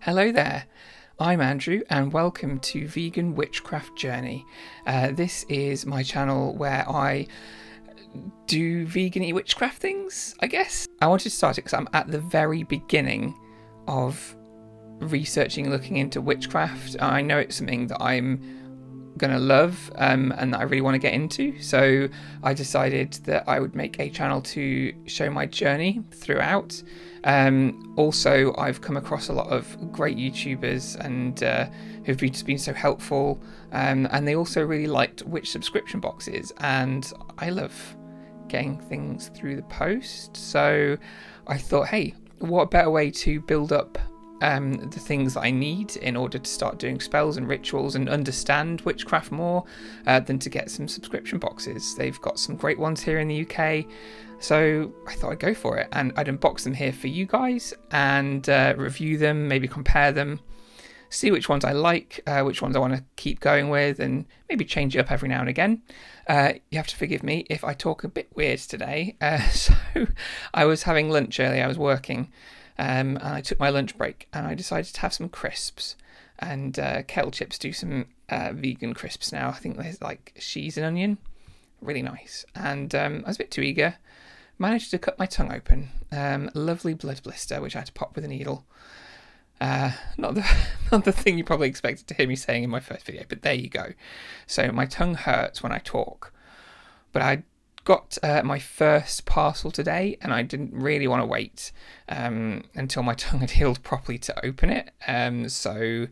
Hello there. I'm Andrew, and welcome to Vegan Witchcraft Journey. Uh, this is my channel where I do vegan witchcraft things, I guess. I wanted to start it because I'm at the very beginning of researching, and looking into witchcraft. I know it's something that I'm gonna love um, and that I really want to get into. So I decided that I would make a channel to show my journey throughout. Um, also, I've come across a lot of great YouTubers and uh, who've been, just been so helpful, um, and they also really liked witch subscription boxes, and I love getting things through the post. So I thought, hey, what better way to build up um, the things that I need in order to start doing spells and rituals and understand witchcraft more uh, than to get some subscription boxes. They've got some great ones here in the UK, so I thought I'd go for it and I'd unbox them here for you guys and uh, review them, maybe compare them, see which ones I like, uh, which ones I want to keep going with, and maybe change it up every now and again. Uh, you have to forgive me if I talk a bit weird today. Uh, so I was having lunch earlier, I was working um, and I took my lunch break and I decided to have some crisps. And uh, kettle chips do some uh, vegan crisps now. I think there's like cheese and onion, really nice. And um, I was a bit too eager. Managed to cut my tongue open. Um, lovely blood blister, which I had to pop with a needle. Uh, not the not the thing you probably expected to hear me saying in my first video, but there you go. So my tongue hurts when I talk, but I got uh, my first parcel today, and I didn't really want to wait um, until my tongue had healed properly to open it. Um, so,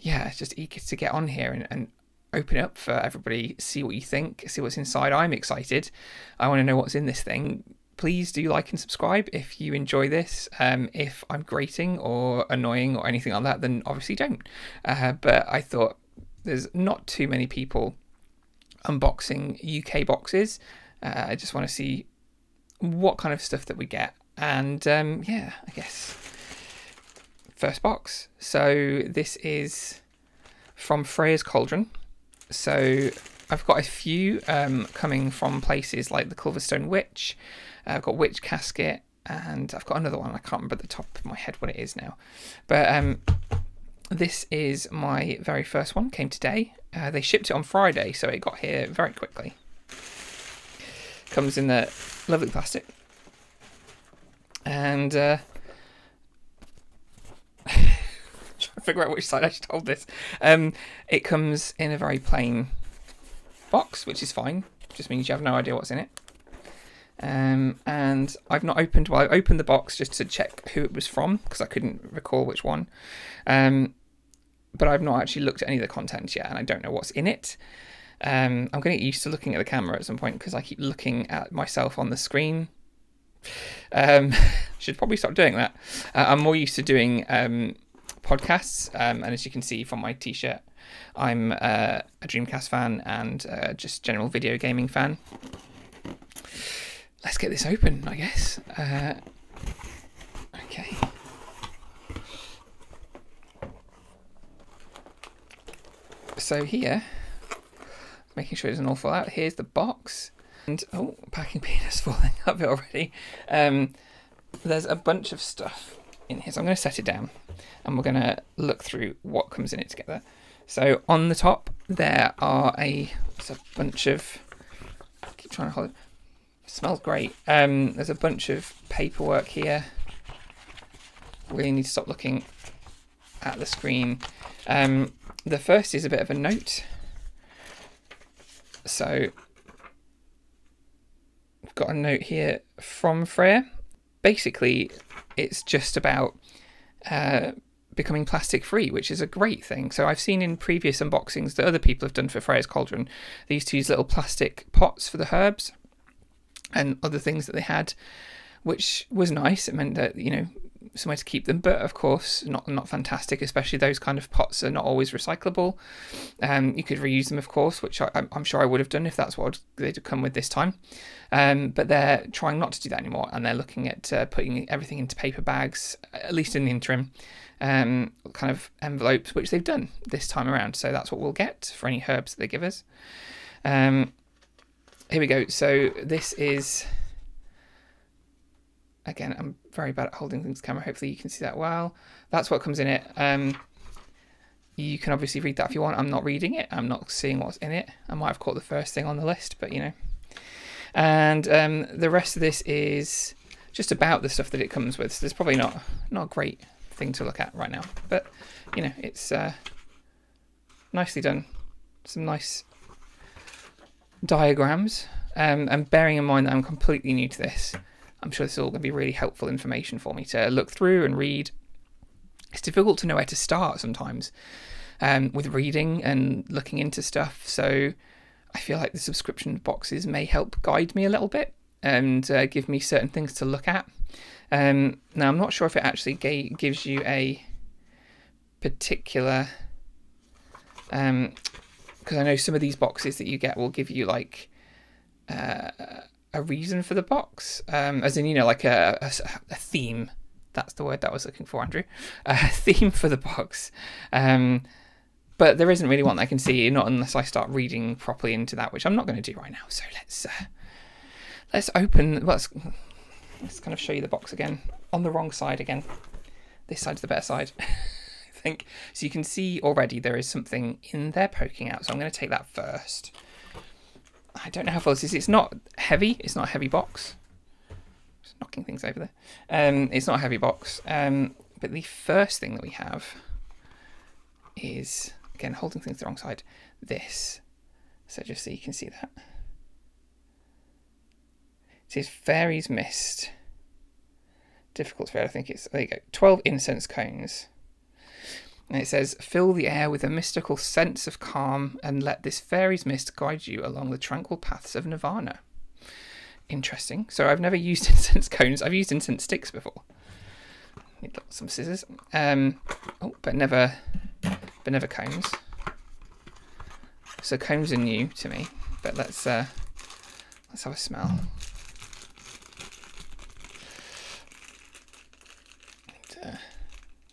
yeah, just eager to get on here and, and open up for everybody, see what you think, see what's inside. I'm excited. I want to know what's in this thing. Please do like and subscribe if you enjoy this. Um, if I'm grating or annoying or anything like that, then obviously don't. Uh, but I thought there's not too many people unboxing UK boxes. Uh, I just want to see what kind of stuff that we get. And um, yeah, I guess first box. So this is from Freya's Cauldron. So I've got a few um, coming from places like the Culverstone Witch. Uh, I've got Witch Casket, and I've got another one. I can't remember at the top of my head what it is now. But um, this is my very first one. Came today. Uh, they shipped it on Friday, so it got here very quickly. Comes in the lovely plastic. And uh, trying to figure out which side I should hold this. Um, it comes in a very plain box, which is fine. Just means you have no idea what's in it. Um, and I've not opened. Well, I opened the box just to check who it was from because I couldn't recall which one. Um, but I've not actually looked at any of the content yet, and I don't know what's in it. Um, I'm going to get used to looking at the camera at some point because I keep looking at myself on the screen. Um, should probably stop doing that. Uh, I'm more used to doing um, podcasts, um, and as you can see from my t-shirt, I'm uh, a Dreamcast fan and uh, just general video gaming fan. Let's get this open, I guess. Uh, okay. So here making sure it doesn't all fall out. Here's the box. And, oh, packing peanuts falling up it already. Um, there's a bunch of stuff in here. So I'm going to set it down and we're going to look through what comes in it together. So on the top, there are a, a bunch of, I keep trying to hold it smells great. Um, there's a bunch of paperwork here. Really need to stop looking at the screen. Um, the first is a bit of a note so I've got a note here from Freya. Basically, it's just about uh, becoming plastic free, which is a great thing. So I've seen in previous unboxings that other people have done for Freya's Cauldron, to use little plastic pots for the herbs and other things that they had, which was nice. It meant that, you know, somewhere to keep them, but of course not not fantastic. Especially those kind of pots are not always recyclable. Um, you could reuse them, of course, which I, am sure I would have done if that's what they'd come with this time. Um, but they're trying not to do that anymore, and they're looking at uh, putting everything into paper bags, at least in the interim. Um, kind of envelopes, which they've done this time around. So that's what we'll get for any herbs that they give us. Um, here we go. So this is again, I'm very bad at holding things camera. Hopefully you can see that well. that's what comes in it. Um, you can obviously read that if you want. I'm not reading it. I'm not seeing what's in it. I might have caught the first thing on the list, but you know. And um, the rest of this is just about the stuff that it comes with. So there's probably not not a great thing to look at right now, but you know it's uh, nicely done. Some nice diagrams. Um, and bearing in mind that I'm completely new to this, I'm sure this is all going to be really helpful information for me to look through and read. It's difficult to know where to start sometimes um, with reading and looking into stuff. So I feel like the subscription boxes may help guide me a little bit and uh, give me certain things to look at. Um, now, I'm not sure if it actually gives you a particular. Because I know some of these boxes that you get will give you like uh, a reason for the box, um, as in you know like a, a, a, theme. That's the word that I was looking for, Andrew. A theme for the box. Um, but there isn't really one that I can see, not unless I start reading properly into that, which I'm not going to do right now. So let's uh, let's open. Let's, let's kind of show you the box again on the wrong side again. This side's the better side. Think. So you can see already there is something in there poking out. So I'm going to take that first. I don't know how full this is. It's not heavy. It's not a heavy box. Just knocking things over there. Um, it's not a heavy box. Um, but the first thing that we have is, again, holding things the wrong side, this. So just so you can see that. It says Fairies Mist. Difficult to read, I think it's, there you go, 12 incense cones. And it says, fill the air with a mystical sense of calm and let this fairy's mist guide you along the tranquil paths of nirvana. Interesting. So I've never used incense cones. I've used incense sticks before. Need some scissors. Um, oh, but never, but never cones. So cones are new to me. But let's uh, let's have a smell.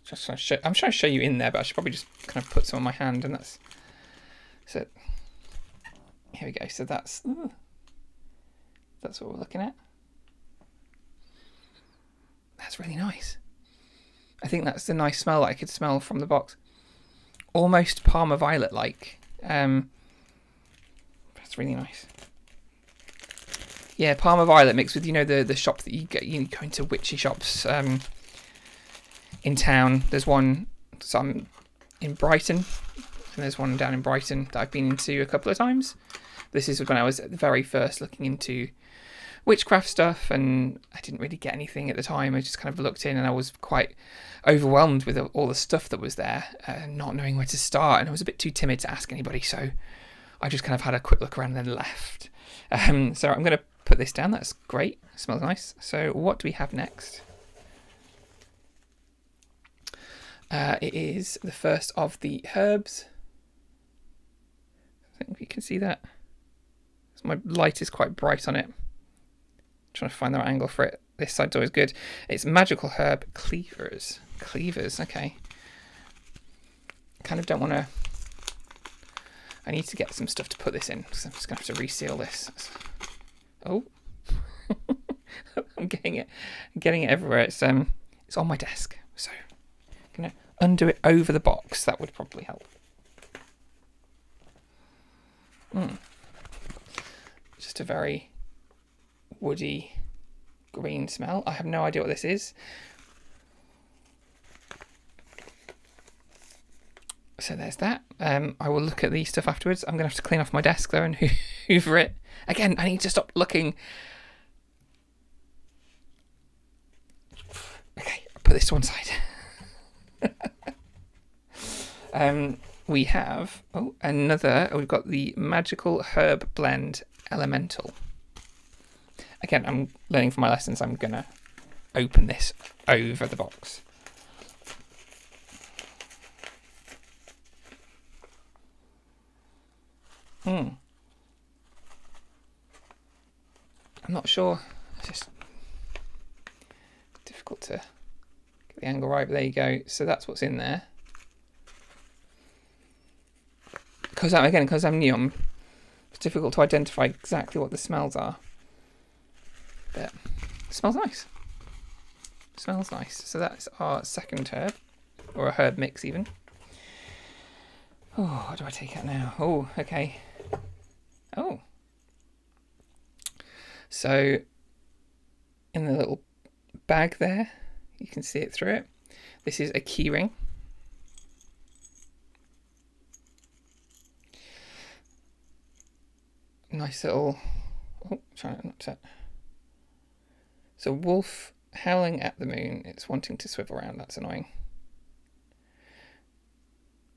Just trying to show, I'm trying to show you in there, but I should probably just kind of put some on my hand, and that's so. Here we go. So that's that's what we're looking at. That's really nice. I think that's the nice smell that I could smell from the box. Almost Parma Violet like. Um, that's really nice. Yeah, Parma Violet mixed with you know the the shop that you get you go into witchy shops. Um, in town. There's one some in Brighton, and there's one down in Brighton that I've been into a couple of times. This is when I was very first looking into witchcraft stuff, and I didn't really get anything at the time. I just kind of looked in, and I was quite overwhelmed with all the stuff that was there, uh, not knowing where to start, and I was a bit too timid to ask anybody. So I just kind of had a quick look around and then left. Um, so I'm going to put this down. That's great. It smells nice. So what do we have next? Uh, it is the first of the herbs. I think you can see that. My light is quite bright on it. I'm trying to find the right angle for it. This side's always good. It's magical herb cleavers. Cleavers, okay. Kind of don't want to. I need to get some stuff to put this in because I'm just gonna have to reseal this. Oh, I'm getting it, I'm getting it everywhere. It's um, it's on my desk, so going to undo it over the box. That would probably help. Mm. Just a very woody green smell. I have no idea what this is. So there's that. Um, I will look at the stuff afterwards. I'm going to have to clean off my desk though and hoover it. Again, I need to stop looking. Okay, I'll put this to one side. um, we have oh another. We've got the magical herb blend elemental. Again, I'm learning from my lessons. I'm gonna open this over the box. Hmm. I'm not sure. It's just difficult to the angle right, but there you go. So that's what's in there. Because I'm, again, because I'm new, it's difficult to identify exactly what the smells are. But smells nice. smells nice. So that's our second herb. or a herb mix even. Oh, what do I take out now? Oh, okay. Oh. So, in the little bag there, you can see it through it. This is a keyring. Nice little. Oh, trying not to. So, wolf howling at the moon. It's wanting to swivel around. That's annoying.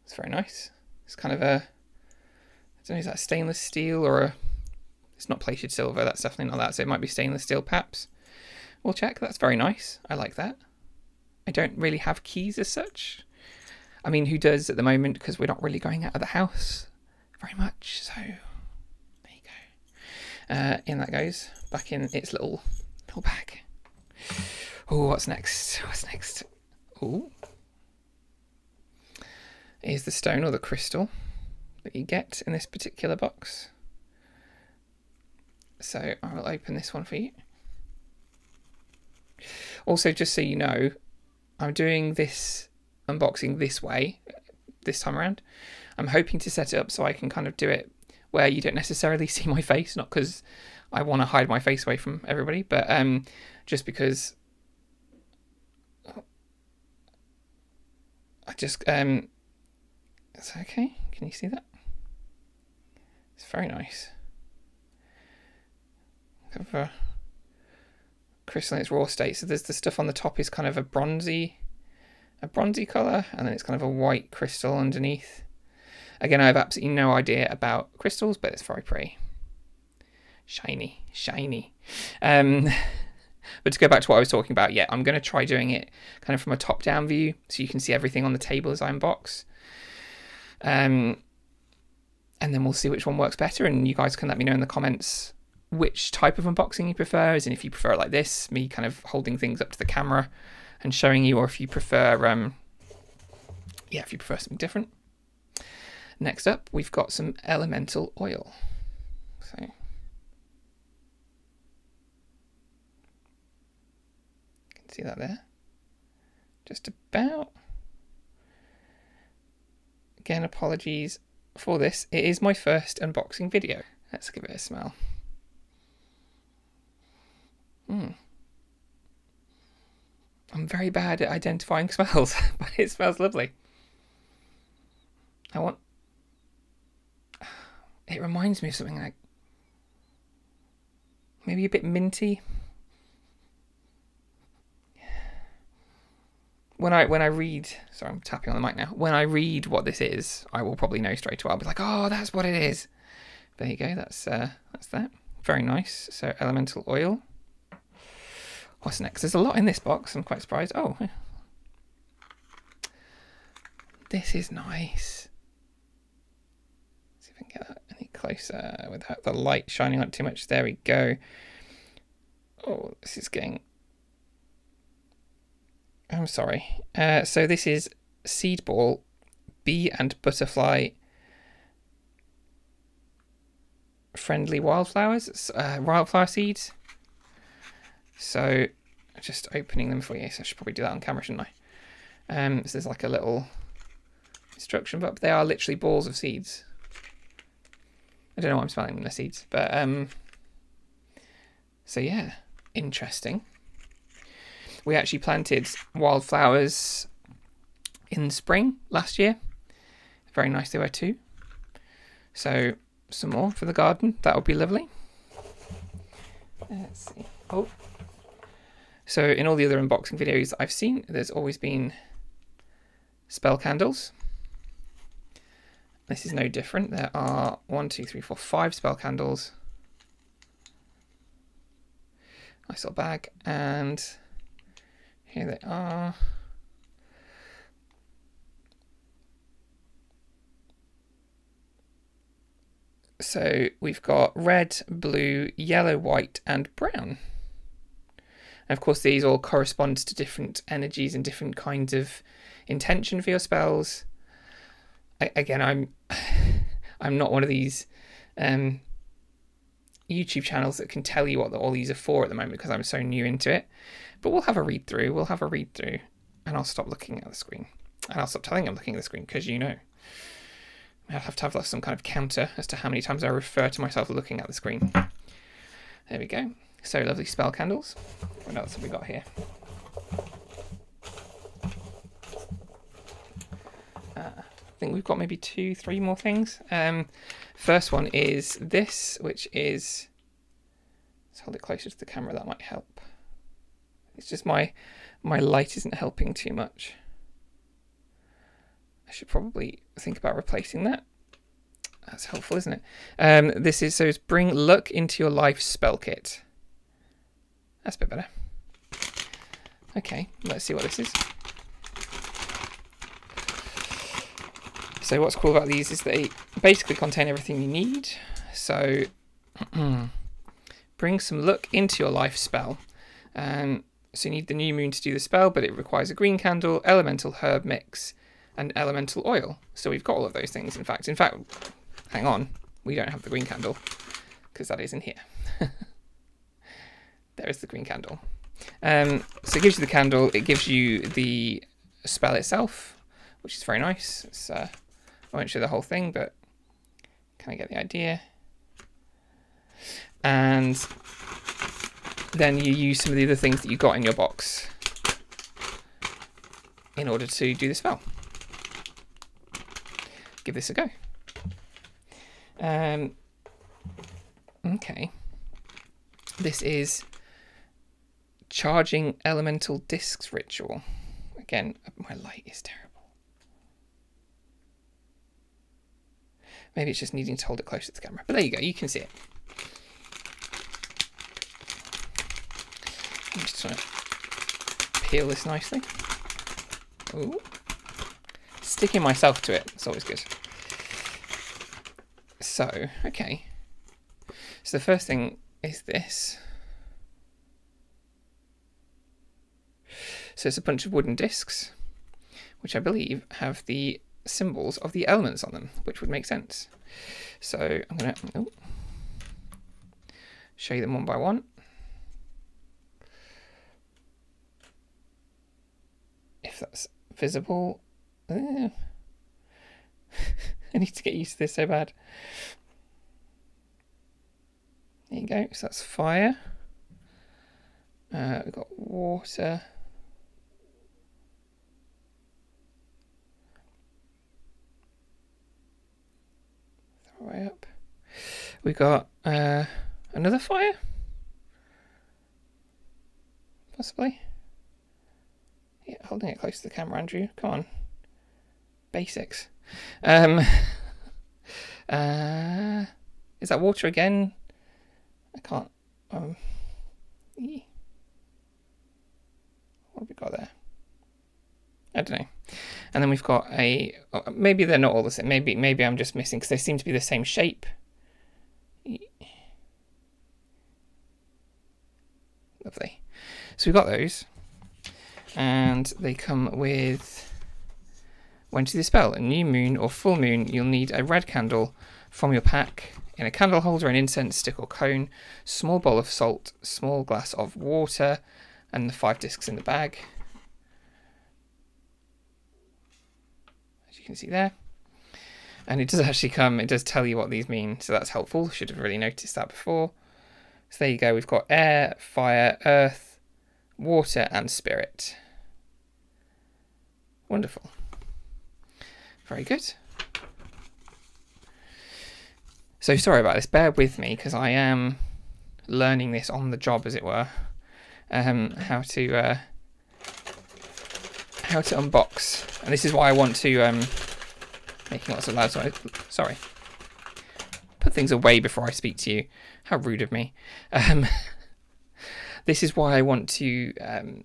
It's very nice. It's kind of a. I don't know, is that stainless steel or a. It's not plated silver. That's definitely not that. So it might be stainless steel, perhaps. We'll check. That's very nice. I like that. I don't really have keys as such. I mean, who does at the moment? Because we're not really going out of the house very much. So there you go. Uh, in that goes. Back in its little little bag. Oh, what's next? What's next? Oh, is the stone or the crystal that you get in this particular box. So I will open this one for you. Also, just so you know, I'm doing this unboxing this way this time around. I'm hoping to set it up so I can kind of do it where you don't necessarily see my face, not because I want to hide my face away from everybody, but um, just because I just um, it's okay. Can you see that? It's very nice. Of a crystal in its raw state. So there's the stuff on the top is kind of a bronzy, a bronzy color, and then it's kind of a white crystal underneath. Again, I have absolutely no idea about crystals, but it's very pretty. Shiny, shiny. Um, but to go back to what I was talking about, yeah, I'm going to try doing it kind of from a top-down view, so you can see everything on the table as I unbox. Um, and then we'll see which one works better, and you guys can let me know in the comments which type of unboxing you prefer, as in if you prefer like this, me kind of holding things up to the camera and showing you, or if you prefer, um, yeah, if you prefer something different. Next up, we've got some elemental oil. So, can see that there. Just about. Again, apologies for this. It is my first unboxing video. Let's give it a smell. Hmm. I'm very bad at identifying smells, but it smells lovely. I want. It reminds me of something like maybe a bit minty. When I when I read, sorry, I'm tapping on the mic now. When I read what this is, I will probably know straight away. I'll be like, oh, that's what it is. There you go. That's uh, that's that. Very nice. So elemental oil. What's next? There's a lot in this box. I'm quite surprised. Oh, this is nice. Let's see if I can get that any closer without the light shining on too much. There we go. Oh, this is getting. I'm sorry. Uh, so this is seed ball, bee and butterfly friendly wildflowers, uh, wildflower seeds. So just opening them for you. So I should probably do that on camera, shouldn't I? Um, so there's like a little instruction book. They are literally balls of seeds. I don't know why I'm smelling them, the seeds. But, um, so yeah, interesting. We actually planted wildflowers in spring last year. Very nice they were too. So some more for the garden. That would be lovely. Let's see. Oh, so in all the other unboxing videos I've seen, there's always been spell candles. This is no different. There are one, two, three, four, five spell candles. Nice little bag. And here they are. So we've got red, blue, yellow, white, and brown. And of course, these all correspond to different energies and different kinds of intention for your spells. I, again, I'm I'm not one of these um, YouTube channels that can tell you what the, all these are for at the moment because I'm so new into it. But we'll have a read through. We'll have a read through, and I'll stop looking at the screen. And I'll stop telling I'm looking at the screen because you know. I'll have to have some kind of counter as to how many times I refer to myself looking at the screen. There we go. So lovely spell candles. What else have we got here? Uh, I think we've got maybe two, three more things. Um, first one is this, which is. Let's hold it closer to the camera. That might help. It's just my my light isn't helping too much. I should probably think about replacing that. That's helpful, isn't it? Um, this is so it's bring luck into your life spell kit. That's a bit better. Okay, let's see what this is. So what's cool about these is they basically contain everything you need. So bring some luck into your life spell. Um, so you need the new moon to do the spell, but it requires a green candle, elemental herb mix, and elemental oil. So we've got all of those things. In fact, in fact, hang on, we don't have the green candle because that is in here. There is the green candle. Um, so it gives you the candle. It gives you the spell itself, which is very nice. It's, uh, I won't show the whole thing, but kind of get the idea. And then you use some of the other things that you got in your box in order to do the spell give this a go. Um, okay. This is charging elemental discs ritual. Again, my light is terrible. Maybe it's just needing to hold it closer to the camera. But there you go, you can see it. I'm just trying to peel this nicely. Ooh sticking myself to it. It's always good. So, okay. So the first thing is this. So it's a bunch of wooden discs, which I believe have the symbols of the elements on them, which would make sense. So I'm going to oh, show you them one by one. If that's visible, I need to get used to this so bad. There you go. So that's fire. Uh, we've got water. Way up. We got uh, another fire. Possibly. Yeah, holding it close to the camera, Andrew. Come on basics. Um, uh, is that water again? I can't. Um, what have we got there? I don't know. And then we've got a. Oh, maybe they're not all the same. Maybe maybe I'm just missing because they seem to be the same shape. Lovely. So we've got those, and they come with when to dispel a new moon or full moon, you'll need a red candle from your pack in a candle holder, an incense stick or cone, small bowl of salt, small glass of water, and the five discs in the bag. You can see there. And it does actually come, it does tell you what these mean, so that's helpful. Should have really noticed that before. So there you go, we've got air, fire, earth, water, and spirit. Wonderful. Very good. So sorry about this. Bear with me because I am learning this on the job, as it were. Um, how to uh, how to unbox, and this is why I want to um, making lots of loud noise. Sorry. Put things away before I speak to you. How rude of me. Um, this is why I want to um,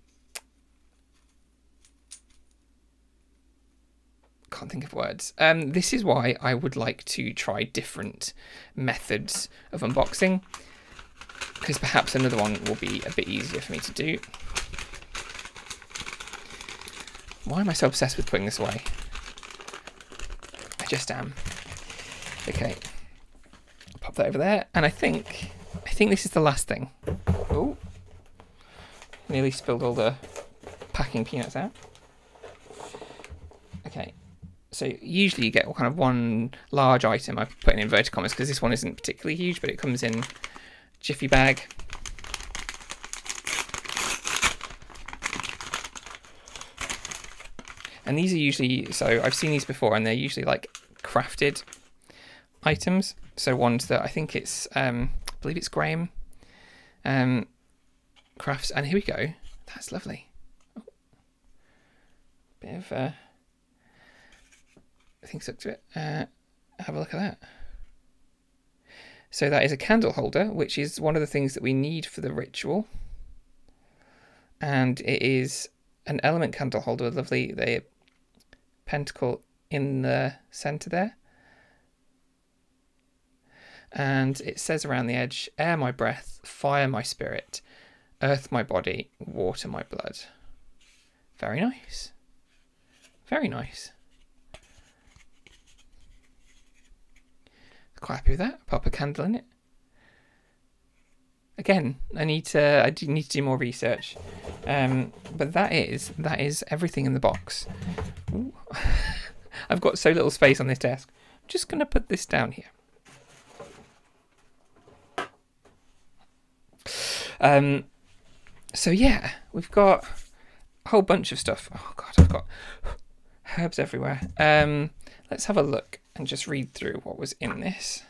can't think of words. Um, this is why I would like to try different methods of unboxing, because perhaps another one will be a bit easier for me to do. Why am I so obsessed with putting this away? I just am. Okay, I'll pop that over there, and I think I think this is the last thing. Oh, nearly spilled all the packing peanuts out. Okay, so usually you get kind of one large item. I put in inverted commas because this one isn't particularly huge, but it comes in jiffy bag. And these are usually, so I've seen these before and they're usually like crafted items. So ones that I think it's, um, I believe it's Graham um, crafts. And here we go. That's lovely. Oh. Bit of uh, things up to it. Uh, have a look at that. So that is a candle holder, which is one of the things that we need for the ritual. And it is an element candle holder, lovely the pentacle in the center there. And it says around the edge, air my breath, fire my spirit, earth my body, water my blood. Very nice. Very nice. Quite happy with that. Pop a candle in it. Again, I need to I need to do more research. Um, but that is that is everything in the box. I've got so little space on this desk. I'm just gonna put this down here. Um, so yeah, we've got a whole bunch of stuff. Oh god, I've got herbs everywhere. Um, let's have a look and just read through what was in this.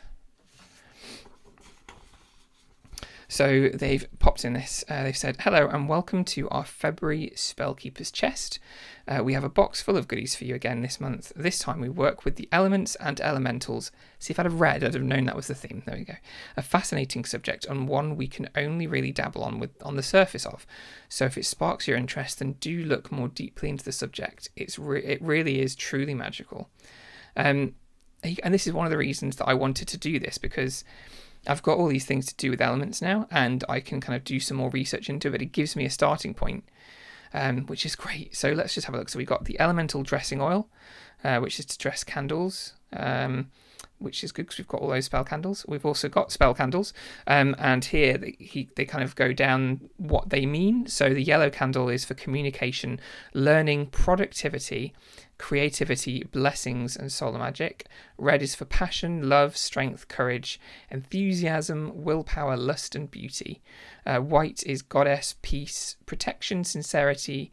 So they've popped in this. Uh, they've said, Hello and welcome to our February Spellkeeper's Chest. Uh, we have a box full of goodies for you again this month. This time we work with the elements and elementals. See, if I'd have read, I'd have known that was the theme. There we go. A fascinating subject and one we can only really dabble on with on the surface of. So if it sparks your interest, then do look more deeply into the subject. It's re- it really is truly magical. Um, and this is one of the reasons that I wanted to do this because I've got all these things to do with elements now, and I can kind of do some more research into it. It gives me a starting point, um, which is great. So let's just have a look. So we've got the elemental dressing oil, uh, which is to dress candles. Um, which is good because we've got all those spell candles. We've also got spell candles, um, and here they, he, they kind of go down what they mean. So the yellow candle is for communication, learning, productivity, creativity, blessings, and solar magic. Red is for passion, love, strength, courage, enthusiasm, willpower, lust, and beauty. Uh, white is goddess, peace, protection, sincerity,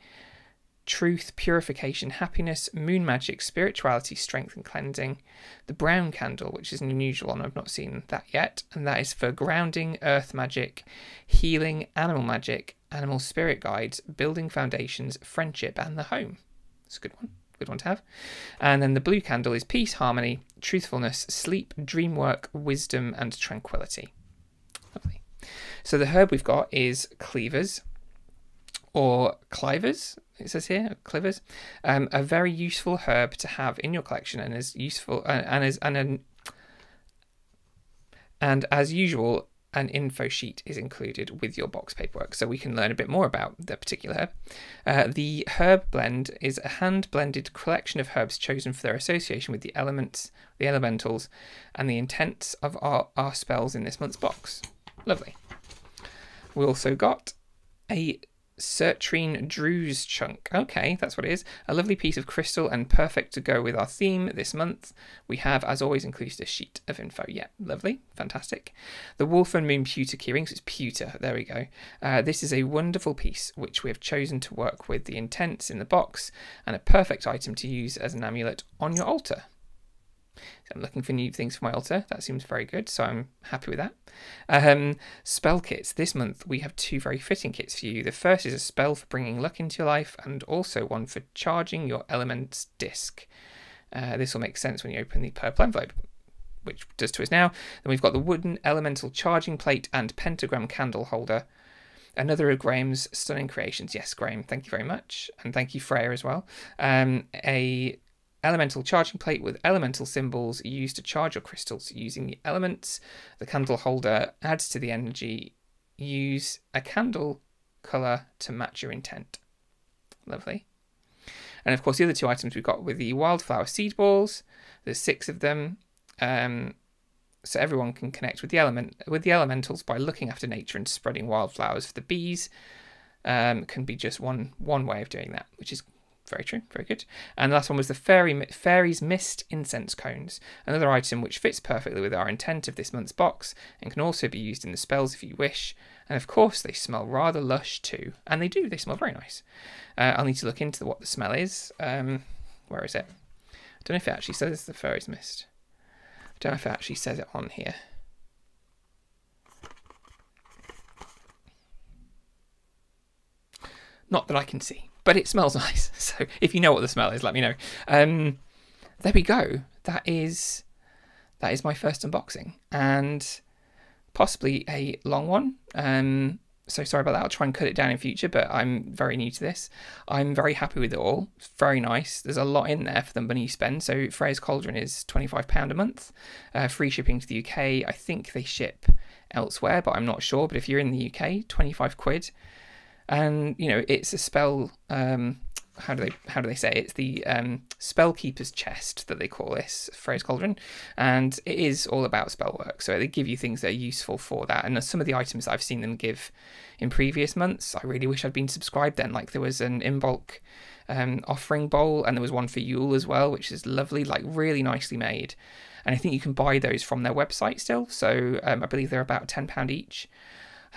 truth, purification, happiness, moon magic, spirituality, strength, and cleansing. The brown candle, which is an unusual one, I've not seen that yet, and that is for grounding, earth magic, healing, animal magic, animal spirit guides, building foundations, friendship, and the home. It's a good one good one to have. And then the blue candle is peace, harmony, truthfulness, sleep, dream work, wisdom, and tranquility. Lovely. So the herb we've got is cleavers or clivers. It says here, clivers, um, a very useful herb to have in your collection, and is useful uh, and is and an, and as usual, an info sheet is included with your box paperwork so we can learn a bit more about the particular herb. Uh, the herb blend is a hand blended collection of herbs chosen for their association with the elements, the elementals, and the intents of our, our spells in this month's box. Lovely. We also got a Citrine Druze chunk. Okay, that's what it is. A lovely piece of crystal and perfect to go with our theme this month. We have, as always, included a sheet of info. Yeah, lovely, fantastic. The Wolf and Moon Pewter keyrings. It's pewter, there we go. Uh, this is a wonderful piece which we have chosen to work with the intents in the box and a perfect item to use as an amulet on your altar. I'm looking for new things for my altar. That seems very good, so I'm happy with that. Um, spell kits. This month we have two very fitting kits for you. The first is a spell for bringing luck into your life, and also one for charging your elements disc. Uh, this will make sense when you open the purple envelope, which does to us now. Then we've got the wooden elemental charging plate and pentagram candle holder. Another of Graham's stunning creations. Yes, Graham, thank you very much. And thank you, Freya, as well. Um, a elemental charging plate with elemental symbols used to charge your crystals using the elements. The candle holder adds to the energy. Use a candle color to match your intent. Lovely. And of course, the other two items we've got with the wildflower seed balls. There's six of them. Um, so everyone can connect with the element with the elementals by looking after nature and spreading wildflowers for the bees. Um, can be just one one way of doing that, which is very true, very good. And the last one was the Fairy Fairies Mist Incense Cones, another item which fits perfectly with our intent of this month's box and can also be used in the spells if you wish. And of course, they smell rather lush too, and they do. They smell very nice. Uh, I'll need to look into what the smell is. Um, where is it? I don't know if it actually says the Fairies Mist. I don't know if it actually says it on here. Not that I can see, but it smells nice. So if you know what the smell is, let me know. Um, there we go. That is that is my first unboxing and possibly a long one. Um, so sorry about that. I'll try and cut it down in future, but I'm very new to this. I'm very happy with it all. It's very nice. There's a lot in there for the money you spend. So Freya's Cauldron is £25 a month, uh, free shipping to the UK. I think they ship elsewhere, but I'm not sure. But if you're in the UK, 25 quid and you know it's a spell. Um, how do they how do they say it? it's the um, spellkeeper's chest that they call this Freya's Cauldron, and it is all about spell work. So they give you things that are useful for that. And some of the items I've seen them give in previous months, I really wish I'd been subscribed then. Like there was an Imbolc um, offering bowl, and there was one for Yule as well, which is lovely, like really nicely made. And I think you can buy those from their website still. So um, I believe they're about ten pound each.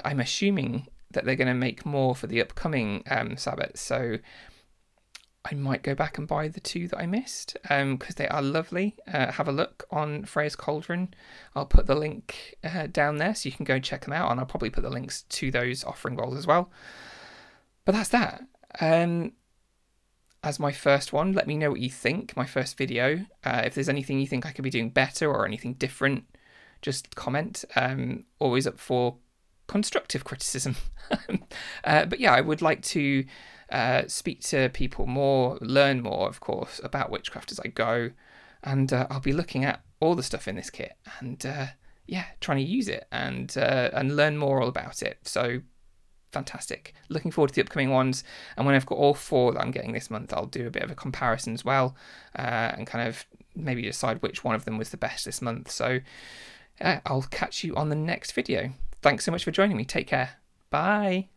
I'm assuming that they're going to make more for the upcoming um, Sabbats. So I might go back and buy the two that I missed because um, they are lovely. Uh, have a look on Freya's Cauldron. I'll put the link uh, down there so you can go and check them out, and I'll probably put the links to those offering bowls as well. But that's that. Um, as my first one, let me know what you think. My first video. Uh, if there's anything you think I could be doing better or anything different, just comment. Um, always up for constructive criticism. uh, but yeah, I would like to uh, speak to people more, learn more, of course, about witchcraft as I go, and uh, I'll be looking at all the stuff in this kit and uh, yeah, trying to use it and uh, and learn more all about it. So fantastic! Looking forward to the upcoming ones, and when I've got all four that I'm getting this month, I'll do a bit of a comparison as well, uh, and kind of maybe decide which one of them was the best this month. So. I'll catch you on the next video. Thanks so much for joining me. Take care. Bye.